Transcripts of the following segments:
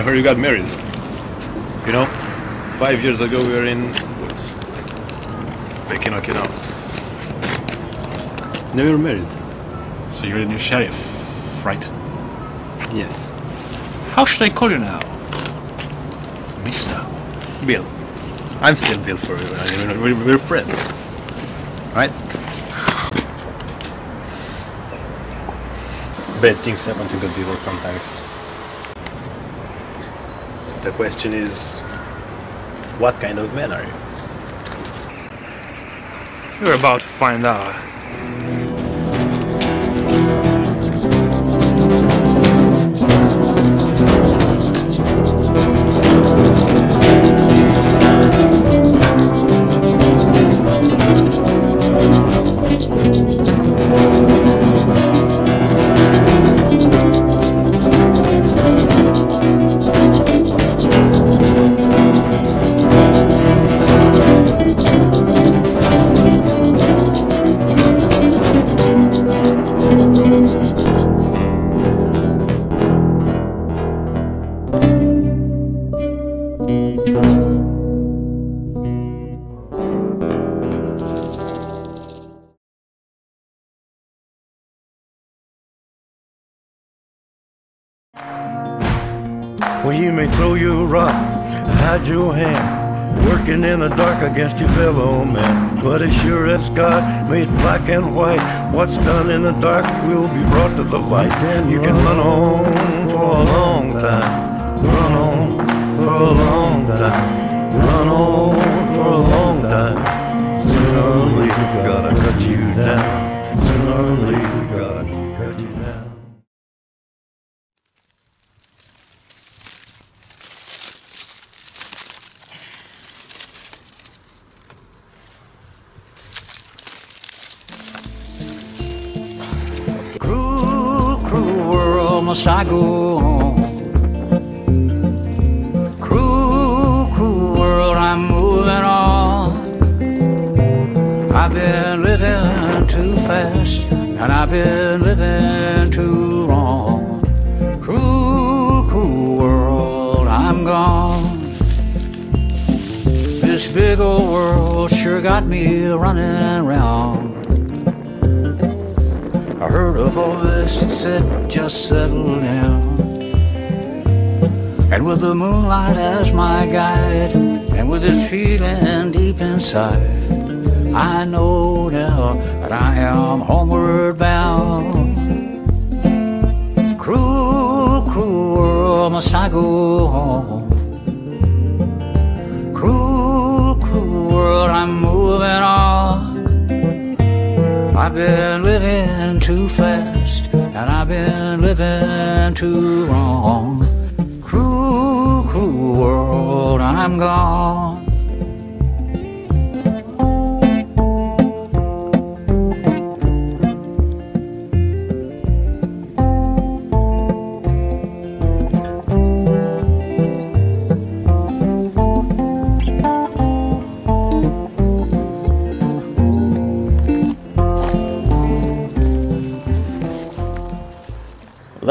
I heard you got married. You know, five years ago we were in woods. Baking Okinawa. Now you're married. So you're the new sheriff, right? Yes. How should I call you now? Mister. Bill. I'm still Bill for you. We're, we're friends. Right? Bad things happen to good people sometimes. The question is, what kind of man are you? You're about to find out. Hide your hand, working in the dark against your fellow man. But as sure as God made black and white, what's done in the dark will be brought to the light. And you can run on must I go on? Cruel, cruel world, I'm moving on. I've been living too fast, and I've been living too long. Cruel, cruel world, I'm gone. This big old world sure got me running around. Heard a voice that said, just settle down. And with the moonlight as my guide, and with this feeling deep inside, I know now that I am homeward bound. Cruel, cruel world, must I go home? I've been living too fast, and I've been living too wrong. Cruel, cruel world, I'm gone.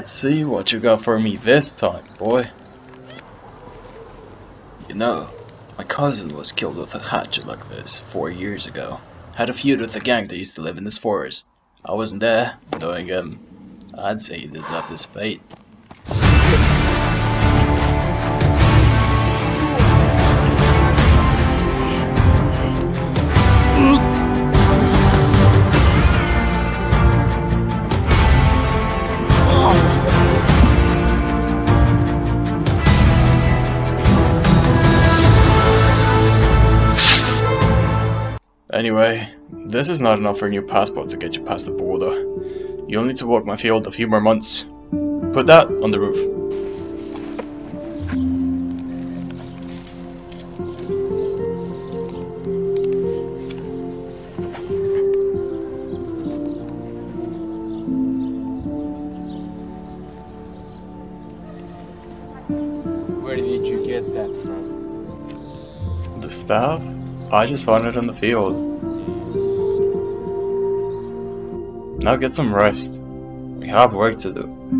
Let's see what you got for me this time, boy. You know, my cousin was killed with a hatchet like this four years ago. Had a feud with a gang that used to live in this forest. I wasn't there, knowing him. Um, I'd say he deserved his fate. This is not enough for a new passport to get you past the border. You'll need to work my field a few more months. Put that on the roof. Where did you get that from? The staff? I just found it in the field. Now get some rest. We have work to do.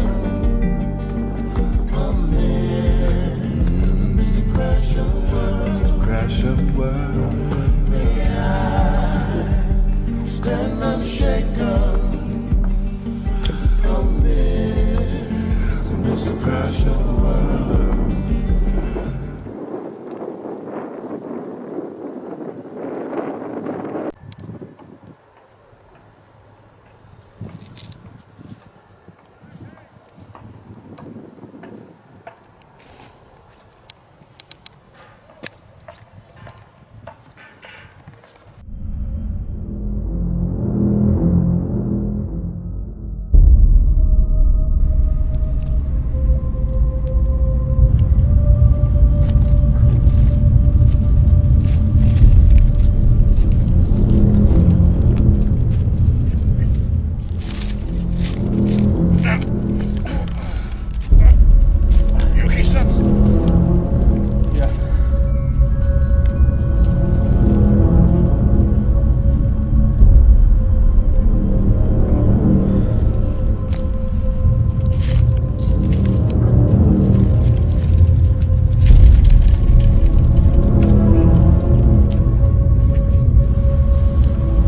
Mr.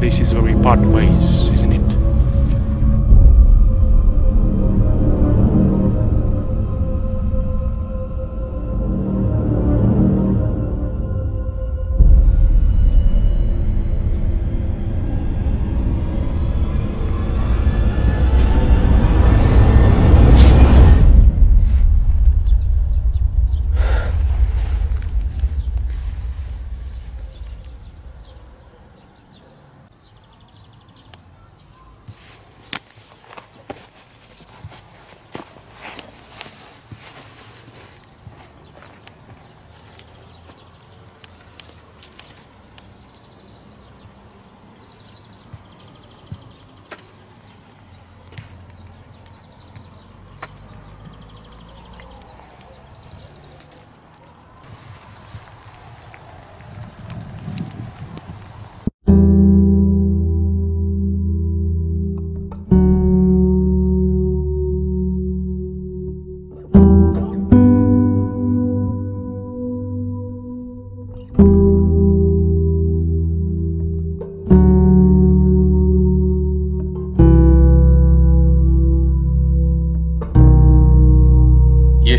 This is where we part ways,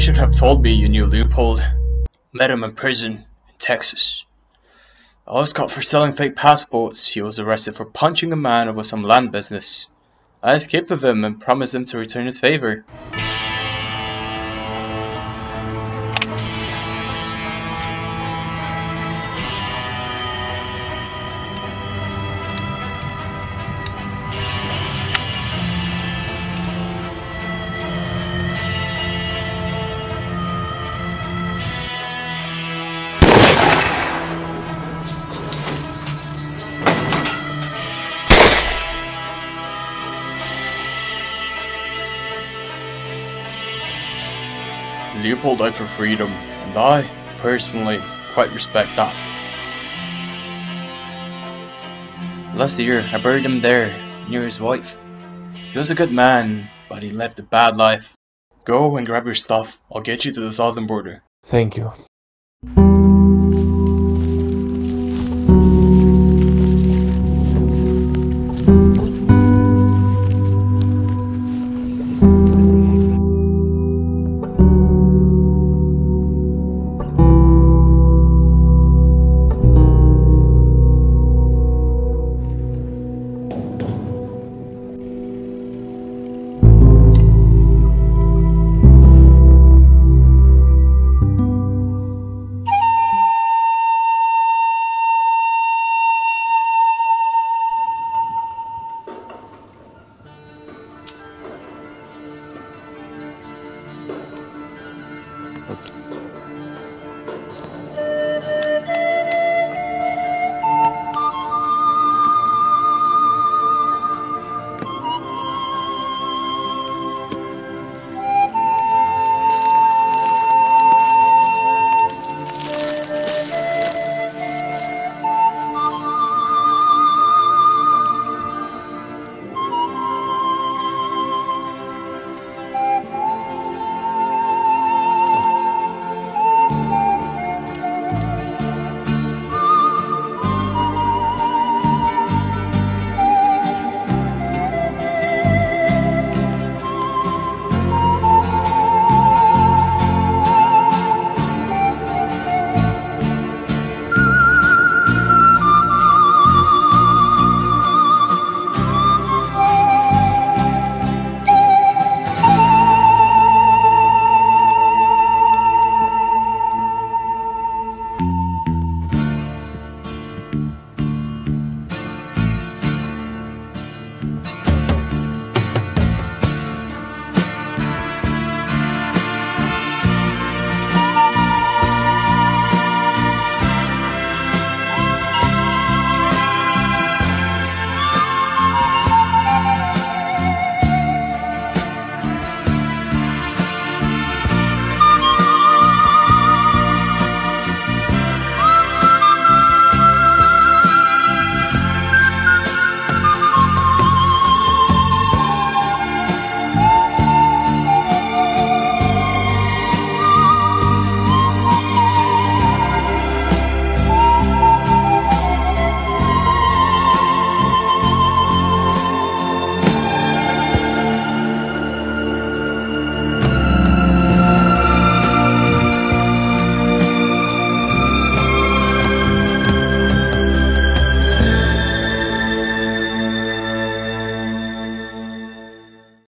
should have told me you knew Leopold. Met him in prison in Texas. I was caught for selling fake passports. He was arrested for punching a man over some land business. I escaped with him and promised him to return his favor. Leopold died for freedom, and I, personally, quite respect that. Last year, I buried him there, near his wife. He was a good man, but he lived a bad life. Go and grab your stuff, I'll get you to the southern border. Thank you.